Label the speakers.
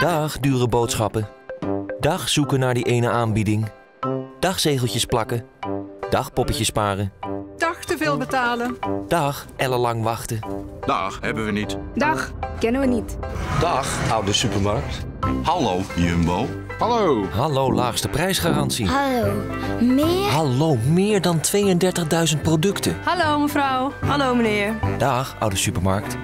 Speaker 1: Dag, dure boodschappen. Dag, zoeken naar die ene aanbieding. Dag, zegeltjes plakken. Dag, poppetjes sparen.
Speaker 2: Dag, te veel betalen.
Speaker 1: Dag, ellenlang wachten.
Speaker 3: Dag, hebben we niet.
Speaker 4: Dag, kennen we niet.
Speaker 5: Dag, oude supermarkt.
Speaker 3: Hallo, Jumbo.
Speaker 5: Hallo.
Speaker 1: Hallo, laagste prijsgarantie.
Speaker 6: Hallo, meer?
Speaker 1: Hallo, meer dan 32.000 producten.
Speaker 2: Hallo mevrouw.
Speaker 7: Hallo meneer.
Speaker 1: Dag, oude supermarkt.